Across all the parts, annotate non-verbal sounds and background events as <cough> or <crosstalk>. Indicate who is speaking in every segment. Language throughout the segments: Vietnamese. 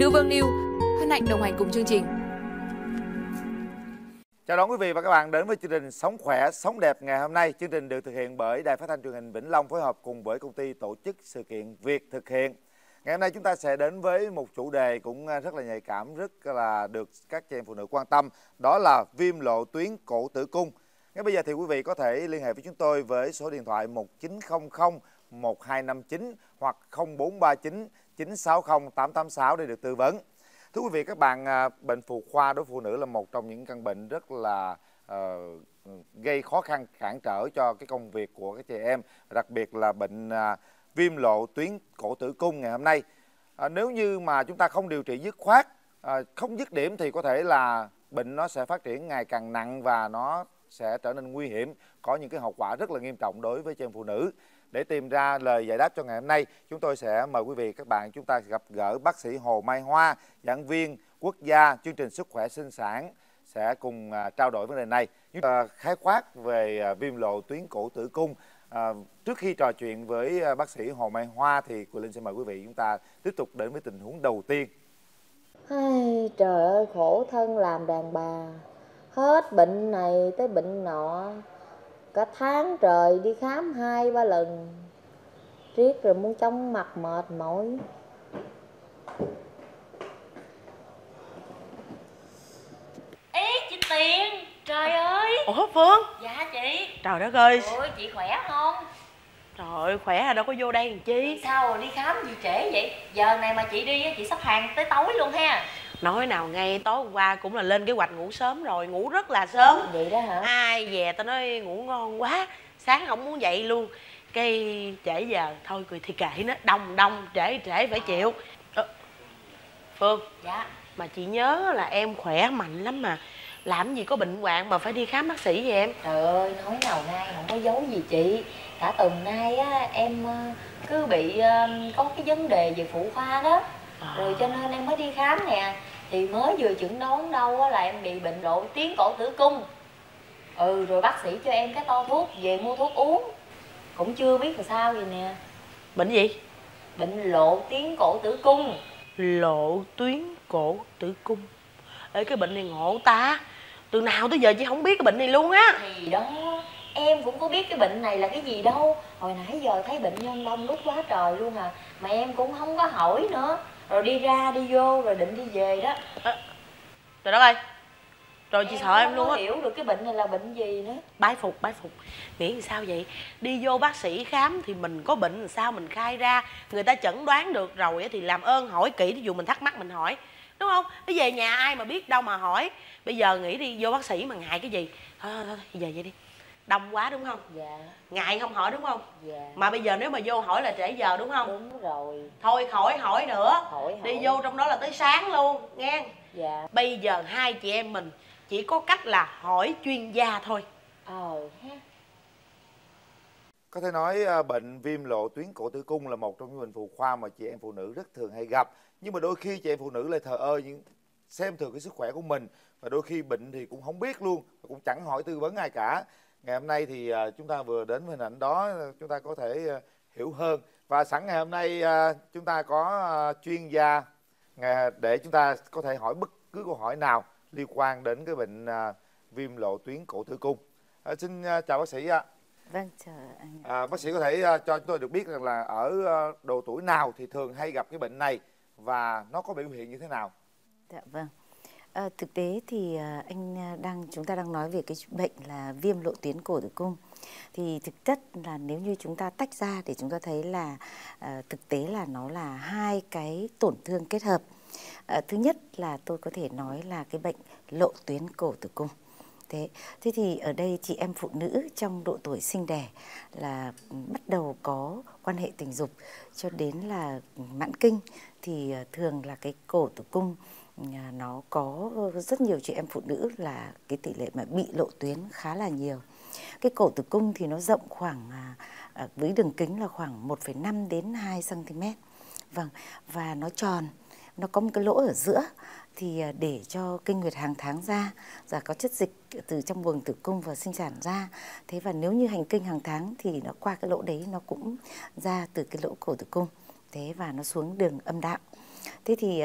Speaker 1: Nữ Vương News hân hạnh đồng hành cùng chương trình.
Speaker 2: Chào đón quý vị và các bạn đến với chương trình Sống khỏe, sống đẹp ngày hôm nay. Chương trình được thực hiện bởi Đài Phát thanh Truyền hình Vĩnh Long phối hợp cùng với công ty tổ chức sự kiện Việt thực hiện. Ngày hôm nay chúng ta sẽ đến với một chủ đề cũng à, rất là nhạy cảm, rất là được các chị em phụ nữ quan tâm, đó là viêm lộ tuyến cổ tử cung. Ngay bây giờ thì quý vị có thể liên hệ với chúng tôi với số điện thoại 1900 1259 hoặc 0439 960 886 để được tư vấn. Thưa quý vị các bạn, à, bệnh phụ khoa đối với phụ nữ là một trong những căn bệnh rất là uh, gây khó khăn cản trở cho cái công việc của các chị em, đặc biệt là bệnh uh, viêm lộ tuyến cổ tử cung ngày hôm nay. Uh, nếu như mà chúng ta không điều trị dứt khoát, uh, không dứt điểm thì có thể là bệnh nó sẽ phát triển ngày càng nặng và nó sẽ trở nên nguy hiểm, có những cái hậu quả rất là nghiêm trọng đối với chị em phụ nữ. Để tìm ra lời giải đáp cho ngày hôm nay, chúng tôi sẽ mời quý vị các bạn chúng ta gặp gỡ bác sĩ Hồ Mai Hoa, giảng viên quốc gia chương trình sức khỏe sinh sản sẽ cùng à, trao đổi vấn đề này. Uh, khái quát về à, viêm lộ tuyến cổ tử cung. À, trước khi trò chuyện với à, bác sĩ Hồ Mai Hoa thì Quỳnh Linh xin mời quý vị chúng ta tiếp tục đến với tình huống đầu tiên.
Speaker 3: Ai, trời ơi khổ thân làm đàn bà hết bệnh này tới bệnh nọ cả tháng trời đi khám hai ba lần. Riết rồi muốn chóng mặt mệt mỏi.
Speaker 4: Ý chị tiền trời ơi.
Speaker 5: Ủa phương?
Speaker 4: Dạ chị.
Speaker 5: Trời đất ơi.
Speaker 4: Ôi chị khỏe không?
Speaker 5: Trời ơi khỏe à đâu có vô đây làm chi.
Speaker 4: Sao rồi đi khám gì trễ vậy? Giờ này mà chị đi chị sắp hàng tới tối luôn ha
Speaker 5: nói nào ngay tối hôm qua cũng là lên kế hoạch ngủ sớm rồi ngủ rất là sớm.
Speaker 3: Vậy đó hả?
Speaker 5: Ai về tao nói ngủ ngon quá sáng không muốn dậy luôn. Cái trễ giờ thôi cười thì kệ nó đông đông trễ trễ phải chịu. Ờ, phương
Speaker 4: dạ.
Speaker 5: mà chị nhớ là em khỏe mạnh lắm mà. Làm gì có bệnh hoạn mà phải đi khám bác sĩ vậy em?
Speaker 3: Trời ơi nói nào ngay không có giấu gì chị. Cả tuần nay á em ờ, cứ bị có cái vấn đề về phụ khoa đó. à. Rồi cho nên em mới đi khám nè. Thì mới vừa chẩn đoán đâu á là em bị bệnh lộ tuyến cổ tử cung. Ừ rồi bác sĩ cho em cái to thuốc về mua thuốc uống. Cũng chưa biết là sao gì nè.
Speaker 5: Bệnh gì?
Speaker 3: Bệnh lộ tuyến cổ tử cung.
Speaker 5: Lộ tuyến cổ tử cung. Ê cái bệnh này ngộ ta. Từ nào tới giờ chị không biết cái bệnh này luôn á.
Speaker 3: Thì đó em cũng có biết cái bệnh này là cái gì đâu. Hồi nãy giờ thấy bệnh nhân đông đúc quá trời luôn à. Mà em cũng không có hỏi nữa rồi đi ra đi vô rồi định đi về đó. À,
Speaker 5: trời đất ơi. Rồi chị
Speaker 3: em
Speaker 5: sợ em luôn á.
Speaker 3: Hiểu được cái bệnh này là bệnh gì nữa.
Speaker 5: Bái phục bái phục. Nghĩ làm sao vậy? Đi vô bác sĩ khám thì mình có bệnh làm sao mình khai ra. Người ta chẩn đoán được rồi thì làm ơn hỏi kỹ ví dụ mình thắc mắc mình hỏi. Đúng không? Bây về nhà ai mà biết đâu mà hỏi. Bây giờ nghĩ đi vô bác sĩ mà ngại cái gì? Thôi thôi, thôi về vậy đi đông quá đúng không?
Speaker 3: Dạ.
Speaker 5: Ngại không hỏi đúng không?
Speaker 3: Dạ.
Speaker 5: Mà bây giờ nếu mà vô hỏi là trễ giờ đúng không?
Speaker 3: Đúng rồi.
Speaker 5: Thôi khỏi hỏi nữa.
Speaker 3: Hỏi
Speaker 5: đi
Speaker 3: hỏi.
Speaker 5: vô trong đó là tới sáng luôn nghe.
Speaker 3: Dạ.
Speaker 5: Bây giờ hai chị em mình chỉ có cách là hỏi chuyên gia thôi.
Speaker 3: Ờ ha.
Speaker 2: Có thể nói à, bệnh viêm lộ tuyến cổ tử cung là một trong những bệnh phụ khoa mà chị em phụ nữ rất thường hay gặp. Nhưng mà đôi khi chị em phụ nữ lại thờ ơ những xem thường cái sức khỏe của mình. Và đôi khi bệnh thì cũng không biết luôn, cũng chẳng hỏi tư vấn ai cả. Ngày hôm nay thì à, chúng ta vừa đến với hình ảnh đó chúng ta có thể à, hiểu hơn và sẵn ngày hôm nay à, chúng ta có chuyên gia để chúng ta có thể hỏi bất cứ câu hỏi nào liên quan đến cái bệnh viêm lộ tuyến cổ tử cung. À, xin chào bác sĩ ạ.
Speaker 6: Vâng, chào anh.
Speaker 2: À, bác sĩ có thể cho chúng tôi được biết rằng là ở độ tuổi nào thì thường hay gặp cái bệnh này và nó có biểu hiện như thế nào?
Speaker 6: Dạ vâng. À, thực tế thì ờ, anh ờ, đang chúng ta đang nói về cái bệnh là viêm lộ tuyến cổ tử cung. Thì thực chất là nếu như chúng ta tách ra để chúng ta thấy là à, thực tế là nó là hai cái tổn thương kết hợp. À, thứ nhất là tôi có thể nói là cái bệnh lộ tuyến cổ tử cung. Thế, thế thì ở đây chị em phụ nữ trong độ tuổi sinh đẻ là ừ, bắt đầu có quan hệ tình dục cho đến là mãn kinh thì thường là cái cổ tử cung nó có rất nhiều chị em phụ nữ là cái tỷ lệ mà bị lộ tuyến khá là nhiều. Cái cổ tử cung thì nó rộng khoảng à, à, với đường kính là khoảng 1,5 đến 2 cm. Vâng, và nó tròn, nó có một cái lỗ ở giữa thì à, để cho kinh nguyệt hàng tháng ra và có chất dịch từ trong buồng tử cung và sinh sản ra thế và nếu như hành kinh hàng tháng thì nó qua cái lỗ đấy nó cũng ra từ cái lỗ cổ tử cung thế và nó xuống đường âm đạo thế thì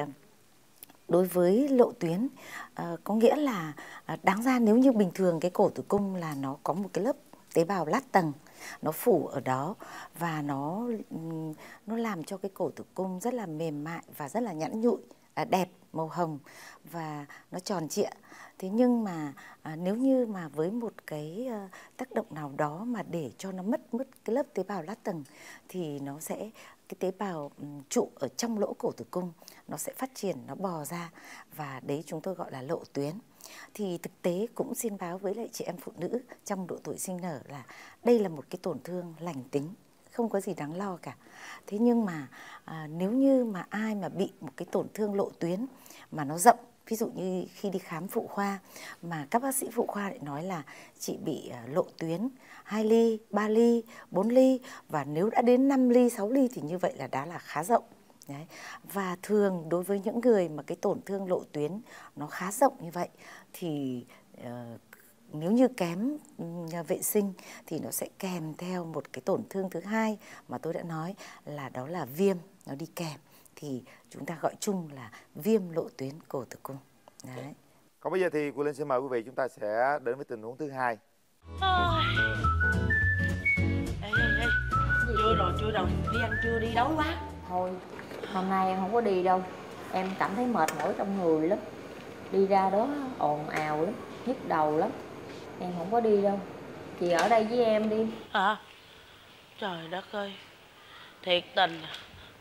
Speaker 6: đối với lộ tuyến. À, có nghĩa là à, đáng ra nếu như bình thường cái cổ tử cung là nó có một cái lớp tế bào lát tầng nó phủ ở đó và nó nó làm cho cái cổ tử cung rất là mềm mại và rất là nhẵn nhụi à, đẹp màu hồng và nó tròn trịa. Thế nhưng mà à, nếu như mà với một cái à, tác động nào đó mà để cho nó mất mất cái lớp tế bào lát tầng thì nó sẽ cái tế bào trụ ở trong lỗ cổ tử cung nó sẽ phát triển nó bò ra và đấy chúng tôi gọi là lộ tuyến. Thì thực tế cũng xin báo với lại chị em phụ nữ trong độ tuổi sinh nở là đây là một cái tổn thương lành tính không có gì đáng lo cả. Thế nhưng mà à, nếu như mà ai mà bị một cái tổn thương lộ tuyến mà nó rộng ví dụ như khi đi khám phụ khoa mà các bác sĩ phụ khoa lại nói là chị bị à, lộ tuyến 2 ly, 3 ly, 4 ly và nếu đã đến 5 ly, 6 ly thì như vậy là đã là khá rộng. Đấy. Và thường đối với những người mà cái tổn thương lộ tuyến nó khá rộng như vậy thì uh, nếu như kém vệ sinh thì nó sẽ kèm theo một cái tổn thương thứ hai mà tôi đã nói là đó là viêm nó đi kèm thì chúng ta gọi chung là viêm lộ tuyến cổ tử cung. Đấy.
Speaker 2: Còn bây giờ thì Quỳ Linh xin mời quý vị chúng ta sẽ đến với tình huống thứ hai.
Speaker 5: Ê, ê, ê. Chưa rồi, chưa rồi, đi ăn trưa đi, đói quá.
Speaker 3: Thôi, hôm nay em không có đi đâu. Em cảm thấy mệt mỏi trong người lắm. Đi ra đó ồn ào lắm, nhức đầu lắm. Em không có đi đâu. Chị ở đây với em đi.
Speaker 5: À, trời đất ơi. Thiệt tình,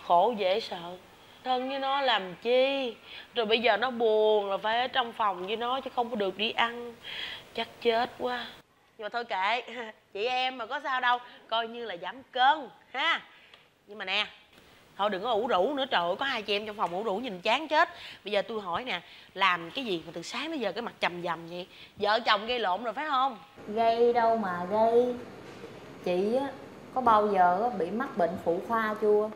Speaker 5: khổ dễ sợ. Thân với nó làm chi? Rồi bây giờ nó buồn là phải ở trong phòng với nó chứ không có được đi ăn. Chắc chết quá. Nhưng mà thôi kệ. <laughs> Chị em mà có sao đâu. Coi như là giảm cân, ha. Nhưng mà nè, thôi đừng có ủ rũ nữa. Trời ơi, có hai chị em trong phòng ủ rũ nhìn chán chết. Bây giờ tôi hỏi nè, làm cái gì mà từ sáng đến giờ cái mặt trầm dầm vậy? Vợ chồng gây lộn rồi phải không?
Speaker 3: Gây đâu mà gây. Chị á, có bao giờ bị mắc bệnh phụ khoa chưa?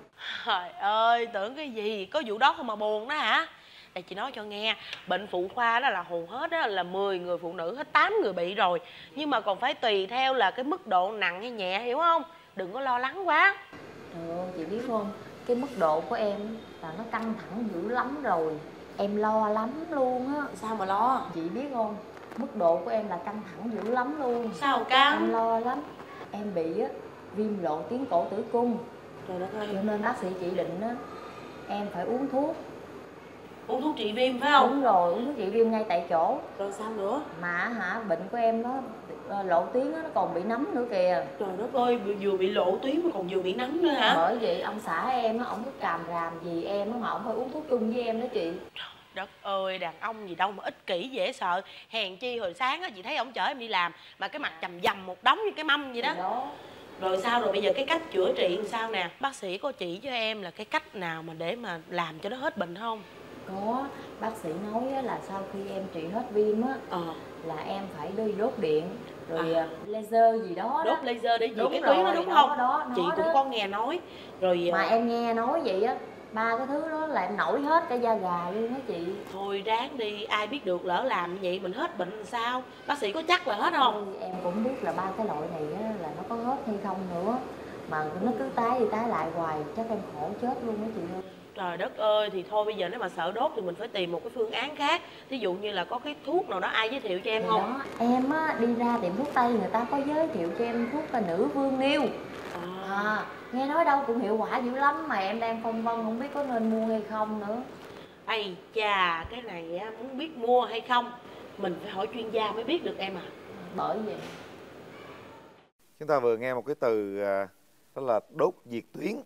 Speaker 5: Trời ơi tưởng cái gì? Có vụ đó không mà buồn đó hả? Đây chị nói cho nghe bệnh phụ khoa đó là hầu hết đó là 10 người phụ nữ hết 8 người bị rồi. Nhưng mà còn phải tùy theo là cái mức độ nặng hay nhẹ hiểu không? Đừng có lo lắng quá.
Speaker 3: Trời ơi chị biết không? Cái mức độ của em là nó căng thẳng dữ lắm rồi. Em lo lắm luôn á.
Speaker 5: Sao mà lo?
Speaker 3: Chị biết không? Mức độ của em là căng thẳng dữ lắm luôn.
Speaker 5: Sao căng?
Speaker 3: Em lo lắm. Em bị á viêm lộ tuyến cổ tử cung
Speaker 5: trời đất ơi.
Speaker 3: Cho nên bác sĩ chỉ định á em phải uống thuốc.
Speaker 5: Uống thuốc trị viêm phải không?
Speaker 3: Đúng rồi uống thuốc trị viêm ngay tại chỗ.
Speaker 5: Rồi sao nữa?
Speaker 3: Mà hả bệnh của em nó ờ, lộ tuyến nó còn bị nấm nữa kìa.
Speaker 5: Trời đất ơi vừa bị lộ tuyến mà còn vừa bị nấm nữa hả?
Speaker 3: Bởi vậy ông xã em á ông cứ càm ràm gì em á mà ông phải uống thuốc chung với em đó chị.
Speaker 5: Đất ơi đàn ông gì đâu mà ích kỷ dễ sợ. Hèn chi hồi sáng á chị thấy ông chở em đi làm mà cái mặt chầm dầm một đống như cái mâm vậy đó,
Speaker 3: đó
Speaker 5: rồi sao rồi bây giờ cái cách chữa trị làm sao nè bác sĩ có chỉ cho em là cái cách nào mà để mà làm cho nó hết bệnh không
Speaker 3: có bác sĩ nói là sau khi em trị hết viêm á
Speaker 5: ờ
Speaker 3: là em phải đi đốt điện rồi à. laser gì đó
Speaker 5: đốt
Speaker 3: đó.
Speaker 5: laser để
Speaker 3: Đúng
Speaker 5: cái tuyến đó đúng
Speaker 3: đó,
Speaker 5: không
Speaker 3: đó, nó
Speaker 5: chị cũng
Speaker 3: đó.
Speaker 5: có nghe nói rồi
Speaker 3: mà
Speaker 5: à,
Speaker 3: em nghe nói vậy á ba cái thứ đó là em nổi hết cả da gà luôn á chị.
Speaker 5: Thôi ráng đi ai biết được lỡ làm vậy mình hết bệnh sao? Bác sĩ có chắc là hết không?
Speaker 3: Em cũng biết là ba cái loại này á, là nó có hết hay không nữa. Mà nó cứ tái đi tái lại hoài chắc em khổ chết luôn á chị ơi.
Speaker 5: Trời đất ơi thì thôi bây giờ nếu mà sợ đốt thì mình phải tìm một cái phương án khác. Thí dụ như là có cái thuốc nào đó ai giới thiệu cho em
Speaker 3: Thì
Speaker 5: không?
Speaker 3: đó em á đi ra tiệm thuốc tây người ta có giới thiệu cho em thuốc là nữ vương niêu
Speaker 5: à,
Speaker 3: à, nghe nói đâu cũng hiệu quả dữ lắm mà em đang phân vân không biết có nên mua hay không nữa
Speaker 5: ây chà cái này á, muốn biết mua hay không mình phải hỏi chuyên gia mới biết được em à
Speaker 3: bởi vậy
Speaker 2: Chúng ta vừa nghe một cái từ à, đó là đốt diệt tuyến.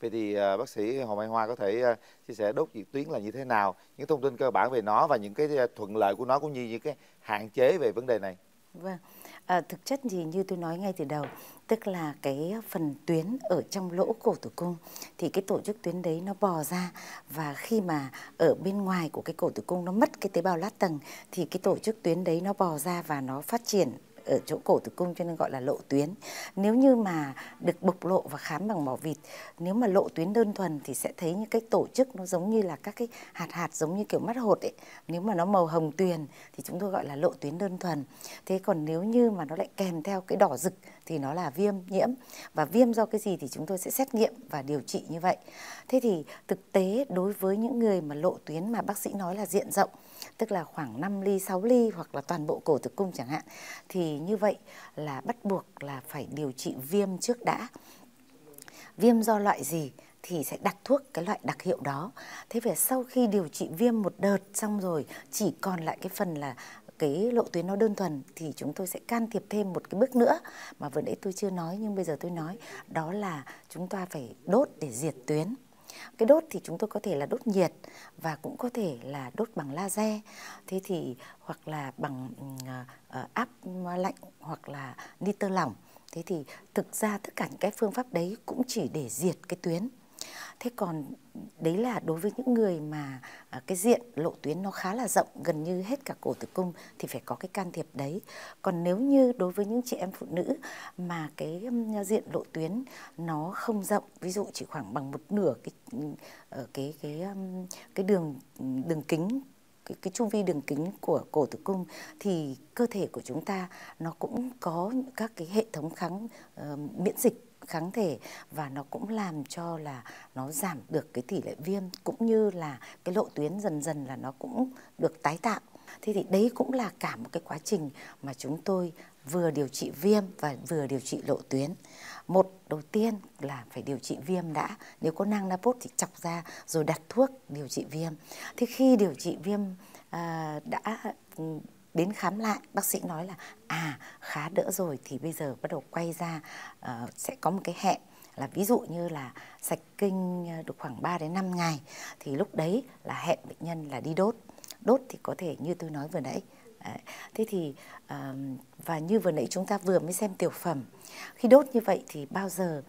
Speaker 2: Vậy thì à, bác sĩ Hồ Mai Hoa có thể à, chia sẻ đốt diệt tuyến là như thế nào, những thông tin cơ bản về nó và những cái thuận lợi của nó cũng như những cái hạn chế về vấn đề này.
Speaker 6: Vâng, à, thực chất thì như tôi nói ngay từ đầu, tức là cái phần tuyến ở trong lỗ cổ tử cung, thì cái tổ chức tuyến đấy nó bò ra. Và khi mà ở bên ngoài của cái cổ tử cung nó mất cái tế bào lát tầng, thì cái tổ chức tuyến đấy nó bò ra và nó phát triển ở chỗ cổ tử cung cho nên gọi là lộ tuyến. Nếu như mà được bộc lộ và khám bằng mỏ vịt, nếu mà lộ tuyến đơn thuần thì sẽ thấy những cái tổ chức nó giống như là các cái hạt hạt giống như kiểu mắt hột ấy. Nếu mà nó màu hồng tuyền thì chúng tôi gọi là lộ tuyến đơn thuần. Thế còn nếu như mà nó lại kèm theo cái đỏ rực thì nó là viêm nhiễm. Và viêm do cái gì thì chúng tôi sẽ xét nghiệm và điều trị như vậy. Thế thì thực tế đối với những người mà lộ tuyến mà bác sĩ nói là diện rộng tức là khoảng 5 ly, 6 ly hoặc là toàn bộ cổ tử cung chẳng hạn thì như vậy là bắt buộc là phải điều trị viêm trước đã. Viêm do loại gì thì sẽ đặt thuốc cái loại đặc hiệu đó. Thế về sau khi điều trị viêm một đợt xong rồi chỉ còn lại cái phần là cái lộ tuyến nó đơn thuần thì chúng tôi sẽ can thiệp thêm một cái bước nữa mà vừa nãy tôi chưa nói nhưng bây giờ tôi nói đó là chúng ta phải đốt để diệt tuyến cái đốt thì chúng tôi có thể là đốt nhiệt và cũng có thể là đốt bằng laser. Thế thì hoặc là bằng uh, áp lạnh hoặc là nitơ lỏng. Thế thì thực ra tất cả những cái phương pháp đấy cũng chỉ để diệt cái tuyến thế còn đấy là đối với những người mà à, cái diện lộ tuyến nó khá là rộng gần như hết cả cổ tử cung thì phải có cái can thiệp đấy. Còn nếu như đối với những chị em phụ nữ mà cái diện lộ tuyến nó không rộng ví dụ chỉ khoảng bằng một nửa cái ờ, cái cái cái đường đường kính cái, cái chu vi đường kính của cổ tử cung thì cơ thể của chúng ta nó cũng có các cái hệ thống kháng uh, miễn dịch kháng thể và nó cũng làm cho là nó giảm được cái tỷ lệ viêm cũng như là cái lộ tuyến dần dần là nó cũng được tái tạo. Thế thì đấy cũng là cả một cái quá trình mà chúng tôi vừa điều trị viêm và vừa điều trị lộ tuyến. Một đầu tiên là phải điều trị viêm đã, nếu có nang napot thì chọc ra rồi đặt thuốc điều trị viêm. Thế khi điều trị viêm à, đã ừ, đến khám lại bác sĩ nói là à khá đỡ rồi thì bây giờ bắt đầu quay ra uh, sẽ có một cái hẹn là ví dụ như là sạch kinh ờ, được khoảng 3 đến 5 ngày thì lúc đấy là hẹn bệnh nhân là đi đốt. Đốt thì có thể như tôi nói vừa nãy. Đấy. Thế thì và như vừa nãy chúng ta vừa mới xem tiểu phẩm. Khi đốt như vậy thì bao giờ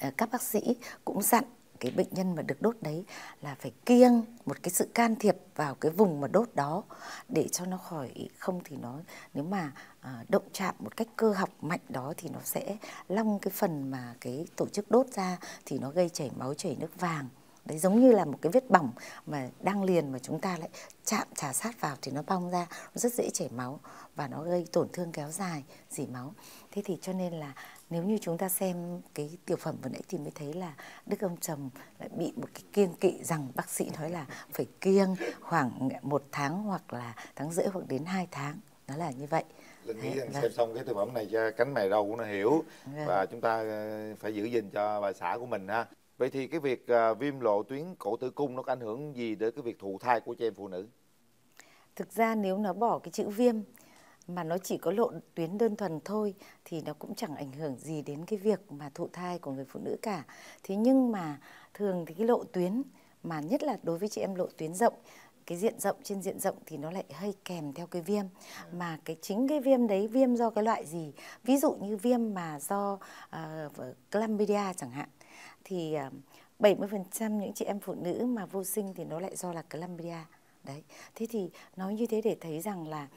Speaker 6: ờ, các bác sĩ cũng dặn cái bệnh nhân mà được đốt đấy là phải kiêng một cái sự can thiệp vào cái vùng mà đốt đó để cho nó khỏi không thì nó nếu mà à, động chạm một cách cơ học mạnh đó thì nó sẽ long cái phần mà cái tổ chức đốt ra thì nó gây chảy máu chảy nước vàng. Đấy giống như là một cái vết bỏng mà đang liền mà chúng ta lại chạm trà sát vào thì nó bong ra nó rất dễ chảy máu và nó gây tổn thương kéo dài dỉ máu. Thế thì cho nên là nếu như chúng ta xem cái tiểu phẩm vừa nãy thì mới thấy là đức ông chồng lại bị một cái kiêng kỵ rằng bác sĩ nói là phải kiêng khoảng một tháng hoặc là tháng rưỡi hoặc đến hai tháng nó là như vậy
Speaker 2: Linh nghĩ rằng vâng. xem xong cái tiểu phẩm này cho cánh mày râu của nó hiểu vâng. và chúng ta ờ, phải giữ gìn cho bà xã của mình ha vậy thì cái việc uh, viêm lộ tuyến cổ tử cung nó có ảnh hưởng gì đến cái việc thụ thai của chị em phụ nữ
Speaker 6: thực ra nếu nó bỏ cái chữ viêm mà nó chỉ có lộ tuyến đơn thuần thôi thì nó cũng chẳng ảnh hưởng gì đến cái việc mà thụ thai của người phụ nữ cả. Thế nhưng mà thường thì cái lộ tuyến mà nhất là đối với chị em lộ tuyến rộng cái diện rộng trên diện rộng thì nó lại hơi kèm theo cái viêm. Mà cái chính cái viêm đấy viêm do cái loại gì? Ví dụ như viêm mà do uh, chlamydia chẳng hạn thì ờ, uh, 70% những chị em phụ nữ mà vô sinh thì nó lại do là chlamydia. Đấy. Thế thì nói như thế để thấy rằng là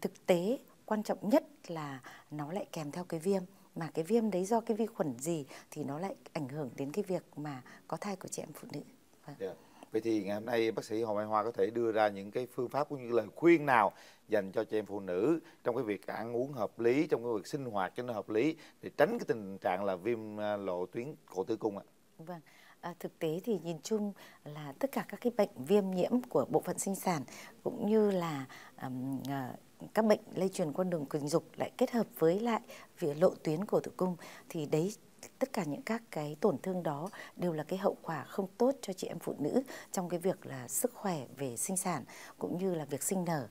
Speaker 6: thực tế quan trọng nhất là nó lại kèm theo cái viêm mà cái viêm đấy do cái vi khuẩn gì thì nó lại ảnh hưởng đến cái việc mà có thai của chị em phụ nữ vâng.
Speaker 2: yeah. Dạ. Vậy thì ngày hôm nay bác sĩ Hồ Mai Hoa có thể đưa ra những cái phương pháp cũng như lời khuyên nào dành cho chị em phụ nữ trong cái việc ăn uống hợp lý, trong cái việc sinh hoạt cho nó hợp lý để tránh cái tình trạng là viêm à, lộ tuyến cổ tử cung ạ.
Speaker 6: Vâng. À, thực tế thì nhìn chung là tất cả các cái bệnh viêm nhiễm của bộ phận sinh sản cũng như là um, uh, các bệnh lây truyền qua đường tình dục lại kết hợp với lại việc lộ tuyến cổ tử cung thì đấy tất cả những các cái tổn thương đó đều là cái hậu quả không tốt cho chị em phụ nữ trong cái việc là sức khỏe về sinh sản cũng như là việc sinh nở.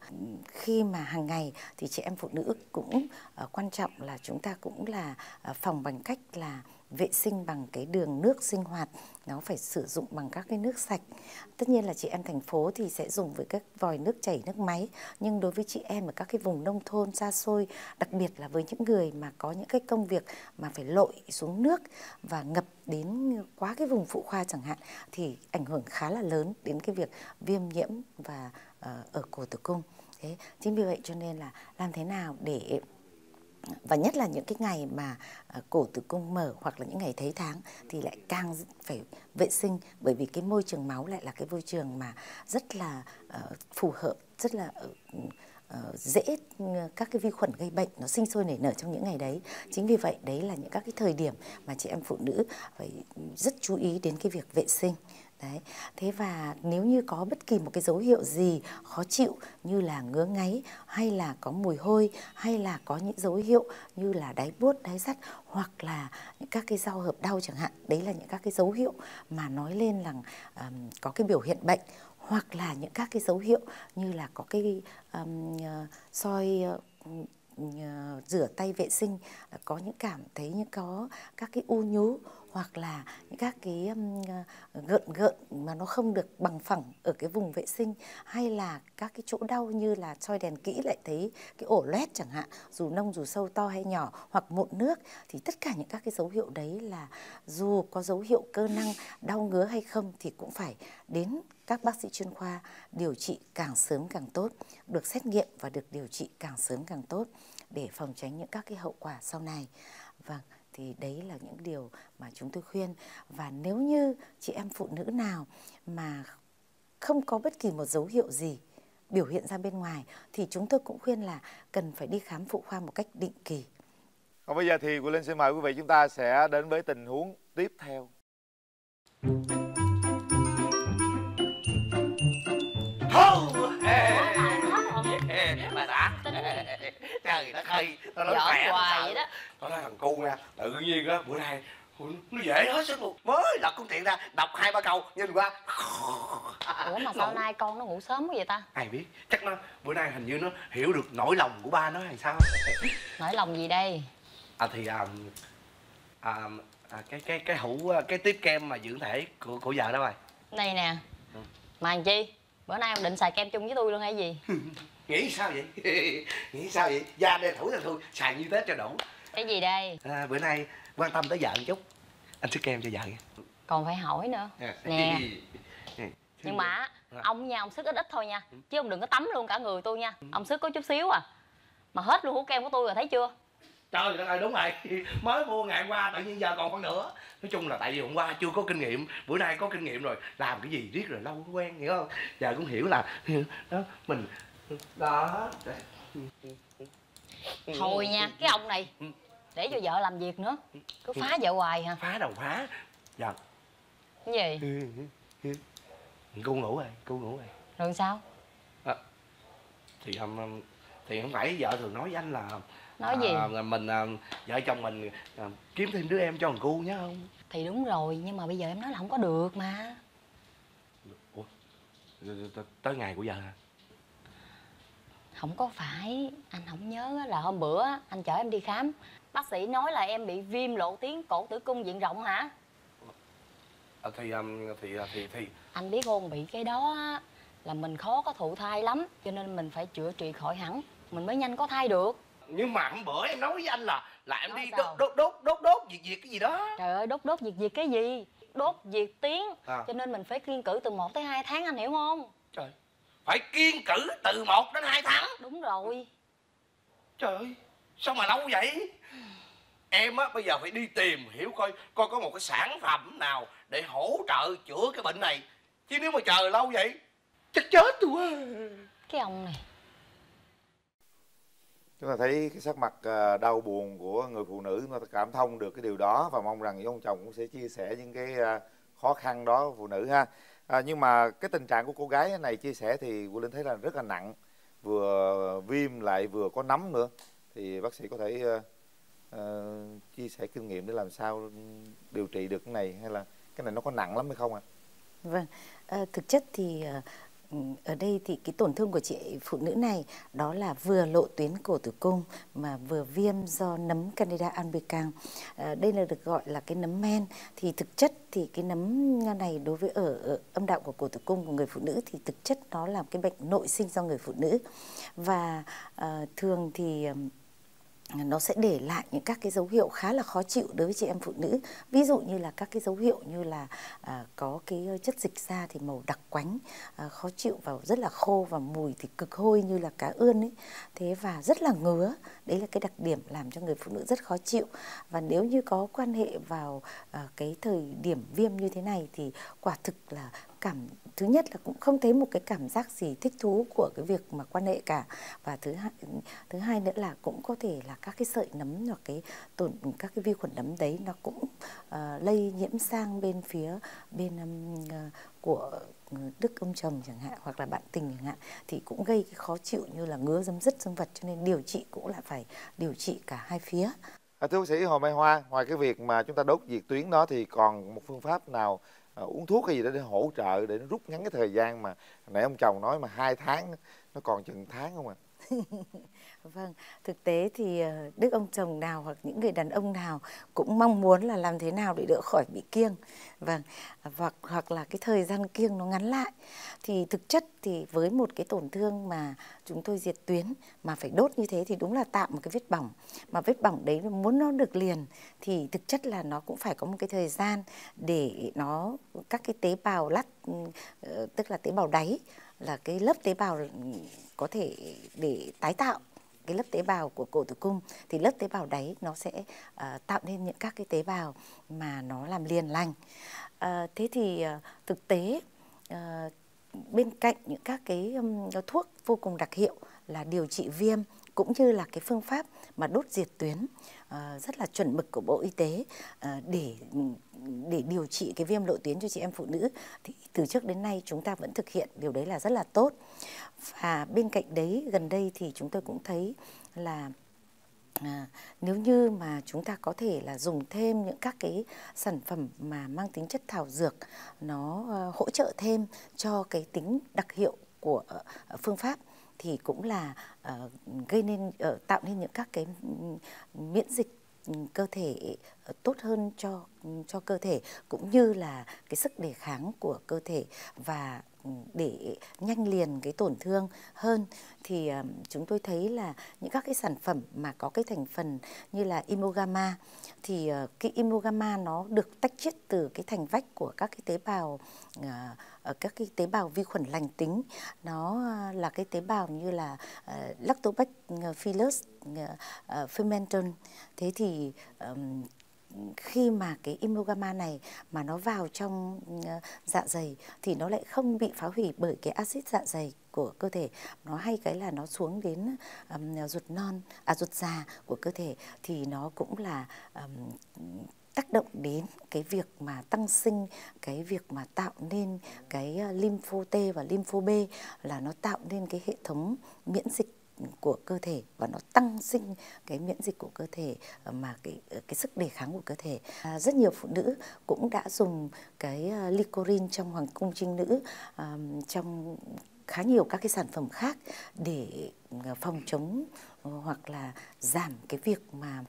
Speaker 6: Khi mà hàng ngày thì chị em phụ nữ cũng uh, quan trọng là chúng ta cũng là uh, phòng bằng cách là vệ sinh bằng cái đường nước sinh hoạt nó phải sử dụng bằng các cái nước sạch. Tất nhiên là chị em thành phố thì sẽ dùng với các vòi nước chảy nước máy nhưng đối với chị em ở các cái vùng nông thôn xa xôi đặc biệt là với những người mà có những cái công việc mà phải lội xuống nước và ngập đến quá cái vùng phụ khoa chẳng hạn thì ảnh hưởng khá là lớn đến cái việc viêm nhiễm và uh, ở cổ tử cung. Thế chính vì vậy cho nên là làm thế nào để và nhất là những cái ngày mà à, cổ tử cung mở hoặc là những ngày thấy tháng thì lại càng phải vệ sinh. Bởi vì cái môi trường máu lại là cái môi trường mà rất là uh, phù hợp rất là uh, dễ các cái vi khuẩn gây bệnh nó sinh sôi nảy nở trong những ngày đấy. Chính vì vậy đấy là những các cái thời điểm mà chị em phụ nữ phải ừ, rất chú ý đến cái việc vệ sinh. Đấy. Thế và nếu như có bất kỳ một cái dấu hiệu gì khó chịu như là ngứa ngáy hay là có mùi hôi hay là có những dấu hiệu như là đáy buốt, đáy sắt hoặc là những các cái rau hợp đau chẳng hạn. Đấy là những các cái dấu hiệu mà nói lên là um, có cái biểu hiện bệnh hoặc là những các cái dấu hiệu như là có cái um, soi uh, rửa tay vệ sinh có những cảm thấy như có các cái u nhú hoặc là những các cái ờ, gợn gợn mà nó không được bằng phẳng ở cái vùng vệ sinh hay là các cái chỗ đau như là soi đèn kỹ lại thấy cái ổ loét chẳng hạn dù nông dù sâu to hay nhỏ hoặc mụn nước thì tất cả những các cái dấu hiệu đấy là dù có dấu hiệu cơ năng đau ngứa hay không thì cũng phải đến các bác sĩ chuyên khoa điều trị càng sớm càng tốt, được xét nghiệm và được điều trị càng sớm càng tốt để phòng tránh những các cái hậu quả sau này. Vâng, thì đấy là những điều mà chúng tôi khuyên. Và nếu như chị em phụ nữ nào mà không có bất kỳ một dấu hiệu gì biểu hiện ra bên ngoài thì chúng tôi cũng khuyên là cần phải đi khám phụ khoa một cách định kỳ.
Speaker 2: Còn bây giờ thì Quỳnh Linh xin mời quý vị chúng ta sẽ đến với tình huống tiếp theo.
Speaker 7: trời đất ơi tao nói khỏe
Speaker 8: hoài vậy đó
Speaker 7: nói thằng cu nha tự nhiên á bữa nay nó dễ hết sức luôn. Mới lật con tiện ra đọc hai ba câu nhìn qua.
Speaker 8: Ủa mà sao nay con nó ngủ sớm quá vậy ta?
Speaker 7: Ai biết chắc nó bữa nay hình như nó hiểu được nỗi lòng của ba nó hay sao?
Speaker 8: Nỗi lòng gì đây?
Speaker 7: À thì à, à, à cái cái cái hũ cái tiếp kem mà dưỡng thể của của vợ đó rồi?
Speaker 8: Này nè ừ. mà chi? Bữa nay ông định xài kem chung với tôi luôn hay gì? <laughs>
Speaker 7: Nghĩ sao vậy? <laughs> Nghĩ sao vậy? Da đen thủi là thôi xài như tết cho đủ
Speaker 8: cái gì đây?
Speaker 7: À, bữa nay quan tâm tới vợ một chút. Anh sức kem cho vợ
Speaker 8: còn phải hỏi nữa. À. nè. Nhưng mà ông nha ông sức ít ít thôi nha. Chứ ông đừng có tắm luôn cả người tôi nha. Ông sức có chút xíu à. Mà hết luôn hũ kem của tôi rồi thấy chưa?
Speaker 7: Trời đất ơi đúng rồi. <laughs> Mới mua ngày qua tự nhiên giờ còn phân nữa. Nói chung là tại vì hôm qua chưa có kinh nghiệm. Bữa nay có kinh nghiệm rồi. Làm cái gì riết rồi lâu quen hiểu không? Giờ cũng hiểu là đó mình đó
Speaker 8: thôi nha cái ông này để cho vợ làm việc nữa. Cứ phá vợ hoài hả?
Speaker 7: Phá đầu phá. Dạ.
Speaker 8: Cái gì?
Speaker 7: Cô ngủ rồi cô ngủ rồi.
Speaker 8: Rồi sao?
Speaker 7: À, thì um, thì không phải vợ thường nói với anh là
Speaker 8: nói gì?
Speaker 7: à, mình à, vợ chồng mình à, kiếm thêm đứa em cho thằng cu nhá không?
Speaker 8: Thì đúng rồi nhưng mà bây giờ em nói là không có được mà.
Speaker 7: Ủa? Tới ngày của vợ hả?
Speaker 8: Không có phải. Anh không nhớ là hôm bữa anh chở em đi khám bác sĩ nói là em bị viêm lộ tuyến cổ tử cung diện rộng hả?
Speaker 7: À, thì thì thì thì.
Speaker 8: Anh biết không bị cái đó là mình khó có thụ thai lắm cho nên mình phải chữa trị khỏi hẳn mình mới nhanh có thai được.
Speaker 7: Nhưng mà hôm bữa em nói với anh là là em nói đi đốt đốt đốt đốt đốt diệt diệt cái gì đó.
Speaker 8: Trời ơi đốt đốt diệt diệt cái gì? Đốt diệt tiếng à. cho nên mình phải kiên cử từ 1 tới 2 tháng anh hiểu không?
Speaker 7: Trời phải kiên cử từ 1 đến 2 tháng.
Speaker 8: Đúng rồi.
Speaker 7: Trời ơi sao mà lâu vậy em á bây giờ phải đi tìm hiểu coi coi có một cái sản phẩm nào để hỗ trợ chữa cái bệnh này. Chứ nếu mà chờ lâu vậy chắc chết tôi quá
Speaker 8: cái ông này.
Speaker 2: Chúng ta thấy cái sắc mặt à, đau buồn của người phụ nữ chúng ta cảm thông được cái điều đó và mong rằng với ông chồng cũng sẽ chia sẻ những cái à, khó khăn đó phụ nữ ha. À, nhưng mà cái tình trạng của cô gái này chia sẻ thì cô linh thấy là rất là nặng vừa viêm lại vừa có nấm nữa. Thì bác sĩ có thể uh, chia sẻ kinh nghiệm để làm sao điều trị được cái này hay là cái này nó có nặng lắm hay không ạ? À?
Speaker 6: Vâng, à, thực chất thì ờ, ở đây thì cái tổn thương của chị phụ nữ này đó là vừa lộ tuyến cổ tử cung mà vừa viêm do nấm Candida albicans. À, đây là được gọi là cái nấm men. Thì thực chất thì cái nấm này đối với ở, ở âm đạo của cổ tử cung của người phụ nữ thì thực chất nó là cái bệnh nội sinh do người phụ nữ. Và à, thường thì nó sẽ để lại những các cái dấu hiệu khá là khó chịu đối với chị em phụ nữ. Ví dụ như là các cái dấu hiệu như là à, có cái chất dịch ra thì màu đặc quánh à, khó chịu và rất là khô và mùi thì cực hôi như là cá ươn ấy. Thế và rất là ngứa đấy là cái đặc điểm làm cho người phụ nữ rất khó chịu. Và nếu như có quan hệ vào à, cái thời điểm viêm như thế này thì quả thực là cảm thứ nhất là cũng không thấy một cái cảm giác gì thích thú của cái việc mà quan hệ cả và thứ hai thứ hai nữa là cũng có thể là các cái sợi nấm hoặc cái tổn các cái vi khuẩn nấm đấy nó cũng uh, lây nhiễm sang bên phía bên um, uh, của ừ, đức ông chồng chẳng hạn hoặc là bạn tình chẳng hạn thì cũng gây cái khó chịu như là ngứa dấm dứt dương vật cho nên điều trị cũng là phải điều trị cả hai phía.
Speaker 2: À, thưa bác sĩ Hồ Mai Hoa, ngoài cái việc mà chúng ta đốt diệt tuyến đó thì còn một phương pháp nào Ờ, uống thuốc hay gì đó để hỗ trợ, để nó rút ngắn cái thời gian mà nãy ông chồng nói mà hai tháng, nó còn chừng tháng không? À? <laughs>
Speaker 6: Vâng, thực tế thì ờ, đức ông chồng nào hoặc những người đàn ông nào cũng mong muốn là làm thế nào để đỡ khỏi bị kiêng. Vâng, hoặc hoặc là cái thời gian kiêng nó ngắn lại. Thì thực chất thì với một cái tổn thương mà chúng tôi diệt tuyến mà phải đốt như thế thì đúng là tạo một cái vết bỏng. Mà vết bỏng đấy muốn nó được liền thì thực chất là nó cũng phải có một cái thời gian để nó các cái tế bào lắt ừ, ờ, tức là tế bào đáy là cái lớp tế bào có thể để tái tạo cái lớp tế bào của cổ tử cung thì lớp tế bào đáy nó sẽ uh, tạo nên những các cái tế bào mà nó làm liền lành. Uh, thế thì uh, thực tế uh, bên cạnh những các cái um, thuốc vô cùng đặc hiệu là điều trị viêm cũng như là cái phương pháp mà đốt diệt tuyến uh, rất là chuẩn mực của Bộ Y tế uh, để để điều trị cái viêm lộ tuyến cho chị em phụ nữ thì từ trước đến nay chúng ta vẫn thực hiện. Điều đấy là rất là tốt. Và bên cạnh đấy gần đây thì chúng tôi cũng thấy là À, nếu như mà chúng ta có thể là dùng thêm những các cái sản phẩm mà mang tính chất thảo dược nó uh, hỗ trợ thêm cho cái tính đặc hiệu của uh, phương pháp thì cũng là uh, gây nên uh, tạo nên những các cái miễn dịch ừ, cơ thể ờ, tốt hơn cho cho cơ thể cũng như là cái sức đề kháng của cơ thể. Và để nhanh liền cái tổn thương hơn, thì ờ, chúng tôi thấy là những các cái sản phẩm mà có cái thành phần như là imogama thì ờ, cái imogama nó được tách chiết từ cái thành vách của các cái tế bào ờ, các cái tế bào vi khuẩn lành tính nó là cái tế bào như là lactobacillus fermentum. thế thì khi mà cái imogama này mà nó vào trong ờ, dạ dày thì nó lại không bị phá hủy bởi cái axit dạ dày của cơ thể. Nó hay cái là nó xuống đến um, ruột non à ruột già của cơ thể thì nó cũng là um, tác động đến cái việc mà tăng sinh cái việc mà tạo nên cái ờ, lympho T và lympho B là nó tạo nên cái hệ thống miễn dịch của cơ thể và nó tăng sinh cái miễn dịch của cơ thể ờ, mà cái ờ, cái sức đề kháng của cơ thể. À, rất nhiều phụ nữ cũng đã dùng cái uh, licorin trong hoàng cung trinh nữ um, trong khá nhiều các cái sản phẩm khác để phòng chống hoặc là giảm cái việc mà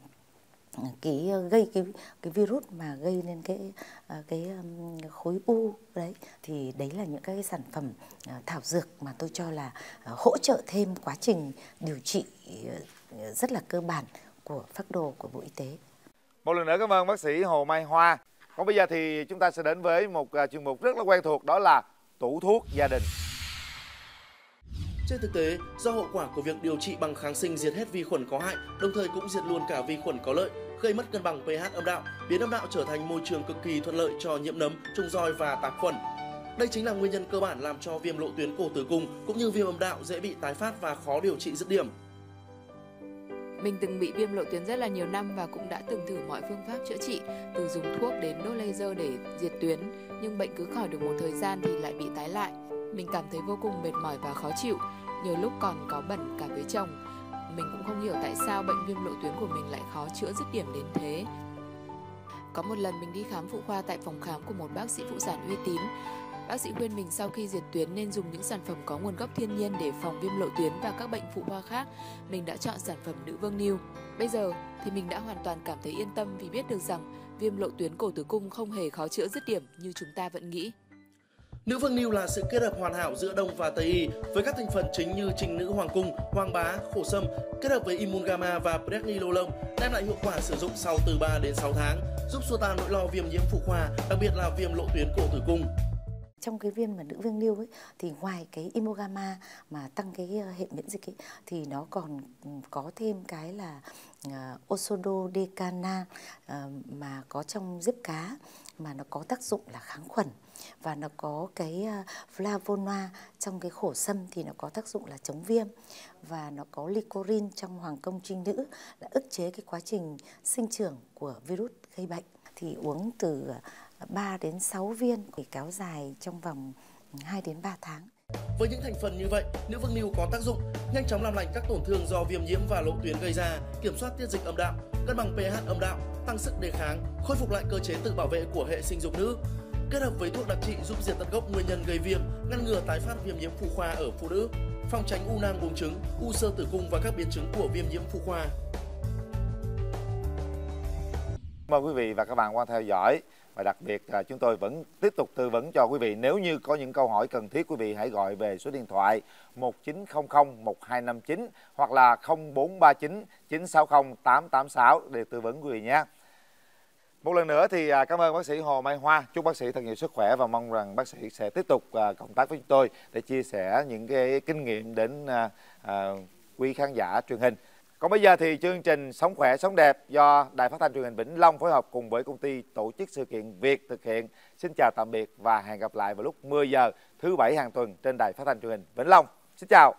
Speaker 6: cái ờ, gây cái cái virus mà gây nên cái ờ, cái khối u đấy, thì đấy là những cái sản phẩm ờ, thảo dược mà tôi cho là hỗ trợ thêm quá trình điều trị rất là cơ bản của phác đồ của Bộ Y tế.
Speaker 2: Một lần nữa cảm ơn bác sĩ Hồ Mai Hoa. Còn bây giờ thì chúng ta sẽ đến với một chuyên mục rất là quen thuộc, đó là tủ thuốc gia đình.
Speaker 9: Trên thực tế, do hậu quả của việc điều trị bằng kháng sinh diệt hết vi khuẩn có hại, đồng thời cũng diệt luôn cả vi khuẩn có lợi, gây mất cân bằng pH âm đạo, biến âm đạo trở thành môi trường cực kỳ thuận lợi cho nhiễm nấm, trùng roi và tạp khuẩn. Đây chính là nguyên nhân cơ bản làm cho viêm lộ tuyến cổ tử cung cũng như viêm âm đạo dễ bị tái phát và khó điều trị dứt điểm.
Speaker 1: Mình từng bị viêm lộ tuyến rất là nhiều năm và cũng đã từng thử mọi phương pháp chữa trị, từ dùng thuốc đến đốt laser để diệt tuyến, nhưng bệnh cứ khỏi được một thời gian thì lại bị tái lại. Mình cảm thấy vô cùng mệt mỏi và khó chịu, nhiều lúc còn có bẩn cả với chồng mình cũng không hiểu tại sao bệnh viêm lộ tuyến của mình lại khó chữa dứt điểm đến thế có một lần mình đi khám phụ khoa tại phòng khám của một bác sĩ phụ sản uy tín Bác sĩ khuyên mình sau khi diệt tuyến nên dùng những sản phẩm có nguồn gốc thiên nhiên để phòng viêm lộ tuyến và các bệnh phụ khoa khác. Mình đã chọn sản phẩm nữ vương niu. Bây giờ thì mình đã hoàn toàn cảm thấy yên tâm vì biết được rằng viêm lộ tuyến cổ tử cung không hề khó chữa dứt điểm như chúng ta vẫn nghĩ.
Speaker 9: Nữ vương Niu là sự kết hợp hoàn hảo giữa Đông và Tây y với các thành phần chính như trình nữ hoàng cung, hoàng bá, khổ sâm kết hợp với Imungama và Pregnenolone đem lại hiệu quả sử dụng sau từ 3 đến 6 tháng, giúp xua tan nỗi lo viêm nhiễm phụ khoa, đặc biệt là viêm lộ tuyến cổ tử cung.
Speaker 6: Trong cái viên mà nữ vương liêu ấy thì ngoài cái imogama mà tăng cái ờ, hệ miễn dịch ấy thì nó còn ừ, có thêm cái là uh, osododecana uh, mà có trong diếp cá mà nó có tác dụng là kháng khuẩn và nó có cái ờ, uh, flavonoid trong cái khổ sâm thì nó có tác dụng là chống viêm và nó có licorin trong hoàng công trinh nữ là ức chế cái quá trình sinh trưởng của virus gây bệnh thì uống từ ờ, 3 đến 6 viên để kéo dài trong vòng ừ, 2 đến 3 tháng.
Speaker 9: Với những thành phần như vậy, nữ vương niu có tác dụng nhanh chóng làm lành các tổn thương do viêm nhiễm và lộ tuyến gây ra, kiểm soát tiết dịch âm đạo, cân bằng pH âm đạo, tăng sức đề kháng, khôi phục lại cơ chế tự bảo vệ của hệ sinh dục nữ. Kết hợp với thuốc đặc trị giúp diệt tận gốc nguyên nhân gây viêm, ngăn ngừa tái phát viêm nhiễm phụ khoa ở phụ nữ, phòng tránh u nang buồng trứng, u sơ tử cung và các biến chứng của viêm nhiễm phụ khoa.
Speaker 2: Mời quý vị và các bạn quan theo dõi và đặc biệt là chúng tôi vẫn tiếp tục tư vấn cho quý vị nếu như có những câu hỏi cần thiết quý vị hãy gọi về số điện thoại 1900 1259 hoặc là 0439 960 886 để tư vấn quý vị nhé. Một lần nữa thì à, cảm ơn bác sĩ Hồ Mai Hoa. Chúc bác sĩ thật nhiều sức khỏe và mong rằng bác sĩ sẽ tiếp tục à, cộng tác với chúng tôi để chia sẻ những cái kinh nghiệm đến à, quý khán giả truyền hình. Còn bây giờ thì chương trình Sống khỏe, sống đẹp do Đài Phát thanh Truyền hình Vĩnh Long phối hợp cùng với công ty tổ chức sự kiện Việt thực hiện. Xin chào tạm biệt và hẹn gặp lại vào lúc 10 giờ thứ bảy hàng tuần trên Đài Phát thanh Truyền hình Vĩnh Long. Xin chào.